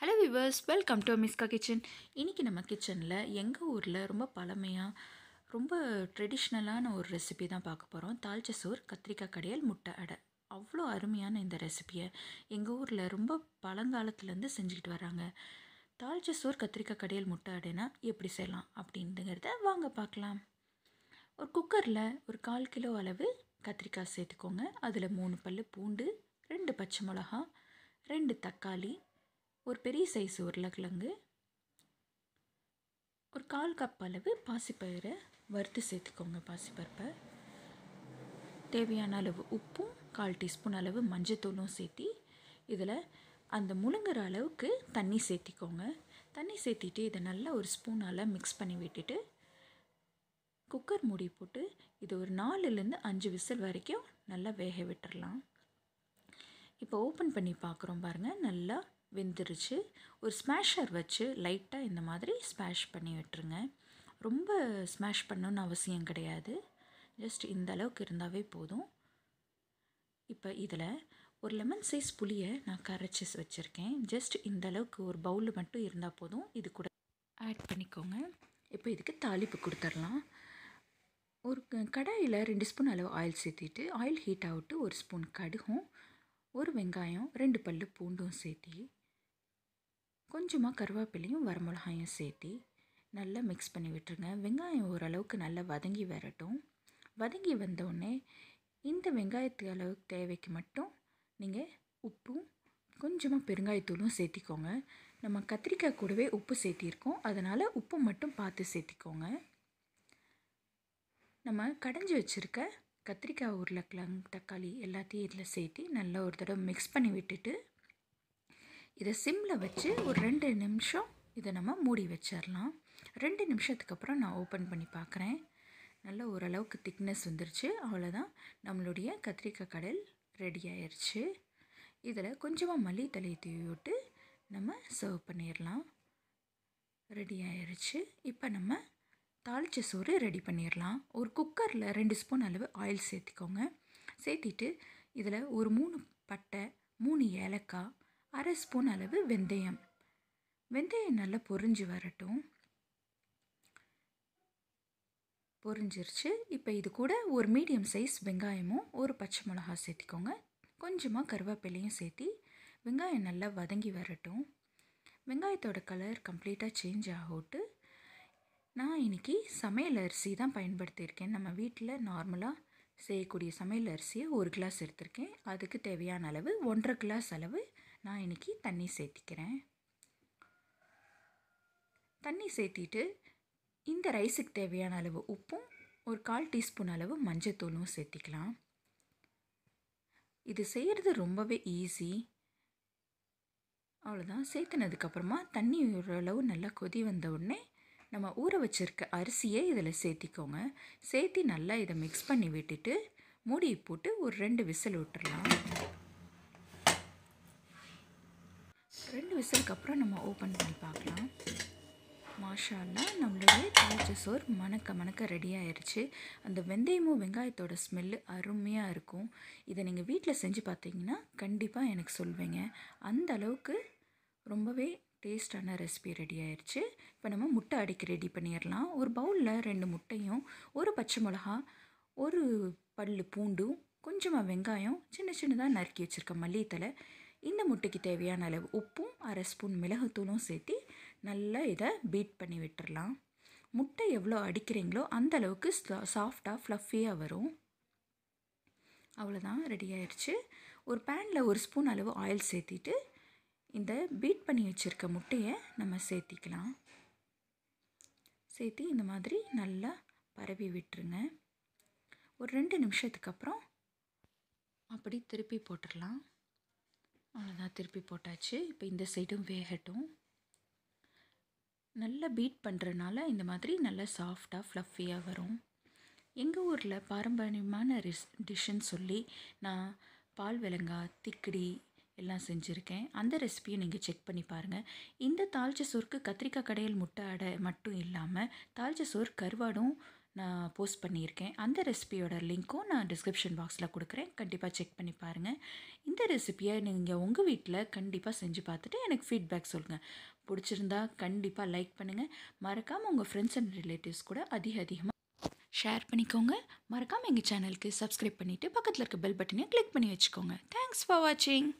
Hello viewers welcome to Miska kitchen இன்றைக்கி நம்ம கிச்சனில் எங்கள் ஊரில் ரொம்ப பழமையாக ரொம்ப ட்ரெடிஷ்னலான ஒரு ரெசிபி தான் பார்க்க போகிறோம் தால்ச்ச சோறு கத்திரிக்காய் கடையல் முட்டை அடை. அவ்வளோ அருமையான இந்த ரெசிபியை எங்கள் ஊரில் ரொம்ப பழங்காலத்துலேருந்து செஞ்சுக்கிட்டு வராங்க. தால்ச்ச சோறு கத்திரிக்காய் கடையல் முட்டை அடைனா எப்படி செய்யலாம் அப்படிங்கிறத வாங்க பார்க்கலாம். ஒரு குக்கரில் ஒரு கால் கிலோ அளவு கத்திரிக்காய் சேர்த்துக்கோங்க. அதில் மூணு பல் பூண்டு ரெண்டு பச்சை மிளகா ரெண்டு தக்காளி ஒரு பெரிய சைஸ் உருளைக்கிழங்கு ஒரு கால் கப் அளவு பாசிப்பயிரை வறுத்து சேர்த்துக்கோங்க பாசிப்பருப்பை. தேவையான அளவு உப்பும் கால் டீஸ்பூன் அளவு மஞ்சத்தூளும் சேர்த்தி இதில் அந்த முழுங்குற அளவுக்கு தண்ணி சேர்த்திக்கோங்க. தண்ணி சேர்த்திட்டு இதை நல்லா ஒரு ஸ்பூனால் மிக்ஸ் பண்ணி விட்டுட்டு குக்கர் மூடி போட்டு இது ஒரு நாலுலேருந்து அஞ்சு விசில் வரைக்கும் நல்லா வேக விட்டுறலாம். இப்போ ஓப்பன் பண்ணி பார்க்குறோம் பாருங்கள் நல்லா வெந்துருச்சு. ஒரு ஸ்மேஷர் வச்சு லைட்டாக இந்த மாதிரி ஸ்மாஷ் பண்ணி விட்டுருங்க. ரொம்ப ஸ்மாஷ் பண்ணணுன்னு அவசியம் கிடையாது. ஜஸ்ட் இந்த அளவுக்கு இருந்தாவே போதும். இப்போ இதில் ஒரு லெமன் சைஸ் புளியை நான் கரைச்சி வச்சுருக்கேன். ஜஸ்ட் இந்த அளவுக்கு ஒரு பவுல் மட்டும் இருந்தால் போதும். இது கூட ஆட் பண்ணிக்கோங்க. இப்போ இதுக்கு தாளிப்பு கொடுத்துடலாம் ஒரு கடாயில் ரெண்டு ஸ்பூன் அளவு ஆயில் சேர்த்திட்டு ஆயில் ஹீட் ஆகிட்டு ஒரு ஸ்பூன் கடுகும் ஒரு வெங்காயம் ரெண்டு பல்லு பூண்டும் சேர்த்தி கொஞ்சமாக கருவேப்பிலையும் வரமிளகாயும் சேர்த்து நல்லா மிக்ஸ் பண்ணி விட்டுருங்க. வெங்காயம் ஓரளவுக்கு நல்லா வதங்கி வரட்டும். வதங்கி வந்தோடனே இந்த வெங்காயத்து அளவுக்கு தேவைக்கு மட்டும் நீங்கள் உப்பும் கொஞ்சமாக பெருங்காயத்தூளும் சேர்த்திக்கோங்க. நம்ம கத்திரிக்காய் கூடவே உப்பு சேர்த்திருக்கோம். அதனால் உப்பு மட்டும் பார்த்து சேர்த்திக்கோங்க. நம்ம கடைஞ்சி வச்சுருக்க கத்திரிக்காய் உருளைக்கிழங்கு தக்காளி எல்லாத்தையும் இதில் சேர்த்து நல்லா ஒரு தடவை மிக்ஸ் பண்ணி விட்டுட்டு இதை சிம்மில் வச்சு ஒரு ரெண்டு நிமிஷம் இதை நம்ம மூடி வச்சிடலாம். ரெண்டு நிமிஷத்துக்கு அப்புறம் நான் ஓப்பன் பண்ணி பார்க்குறேன். நல்ல ஓரளவுக்கு திக்னஸ் வந்துருச்சு. அவ்வளோதான். நம்மளுடைய கத்திரிக்காய் கடல் ரெடி ஆயிடுச்சு இதில் கொஞ்சமாக மல்லித்தலை தூவி விட்டு நம்ம சர்வ் பண்ணிடலாம். ரெடி ஆயிடுச்சு இப்போ நம்ம தாளித்த சோறு ரெடி பண்ணிடலாம். ஒரு குக்கரில் ரெண்டு ஸ்பூன் அளவு ஆயில் சேர்த்திக்கோங்க. சேர்த்திட்டு இதில் ஒரு மூணு பட்டை மூணு ஏலக்காய் அரை ஸ்பூன் அளவு வெந்தயம். வெந்தயம் நல்லா பொரிஞ்சு வரட்டும். பொரிஞ்சிருச்சு. இப்போ இது கூட ஒரு மீடியம் சைஸ் வெங்காயமும் ஒரு பச்சை மிளகா சேர்த்திக்கோங்க. கொஞ்சமாக கருவேப்பிலையும் சேர்த்தி வெங்காயம் நல்லா வதங்கி வரட்டும். வெங்காயத்தோட கலர் கம்ப்ளீட்டாக சேஞ்ச் ஆகட்டு நான் இன்றைக்கி சமையல் அரிசி தான் பயன்படுத்தியிருக்கேன். நம்ம வீட்டில் நார்மலாக செய்யக்கூடிய சமையல் அரிசியை ஒரு கிளாஸ் எடுத்திருக்கேன். அதுக்கு தேவையான அளவு ஒன்றரை கிளாஸ் அளவு நான் இன்றைக்கி தண்ணி சேர்த்திக்கிறேன். தண்ணி சேர்த்திட்டு இந்த ரைஸுக்கு தேவையான அளவு உப்பும் ஒரு கால் டீஸ்பூன் அளவு மஞ்சத்தூளும் சேர்த்திக்கலாம். இது செய்கிறது ரொம்பவே ஈஸி. அவ்வளோதான் சேர்த்துனதுக்கப்புறமா தண்ணி ஓரளவு நல்லா கொதி வந்த உடனே நம்ம ஊற வச்சுருக்க அரிசியை இதில் சேர்த்திக்கோங்க. சேர்த்தி நல்லா இதை மிக்ஸ் பண்ணி விட்டுட்டு மூடி போட்டு ஒரு ரெண்டு விசில் விட்டுடலாம் ரெண்டு விசிலுக்கு அப்புறம் நம்ம ஓப்பன் பண்ணி பார்க்கலாம். மாஷால்லா நம்மளுடைய தாளிச்ச சோறு மணக்க மணக்க ரெடி ஆயிடுச்சு அந்த வெந்தயமும் வெங்காயத்தோட ஸ்மெல்லு அருமையாக இருக்கும். இதை நீங்கள் வீட்டில் செஞ்சு பார்த்தீங்கன்னா கண்டிப்பாக எனக்கு சொல்வீங்க. அந்த அளவுக்கு ரொம்பவே டேஸ்டான ரெசிபி ரெடி ஆயிடுச்சு இப்போ நம்ம முட்டை அடிக்க ரெடி பண்ணிடலாம். ஒரு பவுலில் ரெண்டு முட்டையும் ஒரு பச்சை மிளகா ஒரு பல் பூண்டும் கொஞ்சமாக வெங்காயம் சின்ன சின்னதாக நறுக்கி வச்சுருக்க மல்லித்தலை இந்த முட்டைக்கு தேவையான அளவு உப்பும் அரை ஸ்பூன் மிளகுத்தூளும் சேர்த்து நல்லா இதை பீட் பண்ணி விட்டுறலாம். முட்டை எவ்வளோ அடிக்கிறீங்களோ அந்த அளவுக்கு சாஃப்டாக ஃப்ளஃபியாக வரும். அவ்வளோதான் ரெடி ஆயிடுச்சு. ஒரு பேனில் ஒரு ஸ்பூன் அளவு ஆயில் சேர்த்திட்டு இந்த பீட் பண்ணி வச்சுருக்க முட்டையை நம்ம சேர்த்திக்கலாம். சேர்த்தி இந்த மாதிரி நல்லா பரவி விட்டுருங்க. ஒரு ரெண்டு நிமிஷத்துக்கு அப்புறம் அப்படி திருப்பி போட்டுடலாம் அவ்வளோதான் திருப்பி போட்டாச்சு. இப்போ இந்த சைடும் வேகட்டும். நல்லா பீட் பண்ணுறனால இந்த மாதிரி நல்லா சாஃப்டாக ஃப்ளஃபியாக வரும். எங்கள் ஊரில் பாரம்பரியமான ரிஸ் டிஷ்ஷுன்னு சொல்லி நான் பால் விலங்காய் திக்கடி எல்லாம் செஞ்சுருக்கேன். அந்த ரெசிபியை நீங்கள் செக் பண்ணி பாருங்கள் இந்த தாளிச்ச சோறுக்கு கத்திரிக்காய் கடையில் முட்டை அடை மட்டும் இல்லாமல் தாளிச்ச சோறு கருவாடும் நான் போஸ்ட் பண்ணியிருக்கேன். அந்த ரெசிபியோட லிங்க்கும் நான் டிஸ்கிரிப்ஷன் பாக்ஸில் கொடுக்குறேன். கண்டிப்பாக செக் பண்ணி பாருங்கள் இந்த ரெசிபியை நீங்கள் உங்கள் வீட்டில் கண்டிப்பாக செஞ்சு பார்த்துட்டு எனக்கு ஃபீட்பேக் சொல்லுங்கள் பிடிச்சிருந்தா கண்டிப்பாக லைக் பண்ணுங்கள் மறக்காமல் உங்கள் ஃப்ரெண்ட்ஸ் அண்ட் ரிலேட்டிவ்ஸ் கூட அதிக அதிகமாக ஷேர் பண்ணிக்கோங்க. மறக்காமல் எங்கள் சேனலுக்கு சப்ஸ்கிரைப் பண்ணிவிட்டு பக்கத்தில் இருக்க பெல் பட்டனையும் கிளிக் பண்ணி வச்சுக்கோங்க. தேங்க்ஸ் ஃபார் வாட்சிங்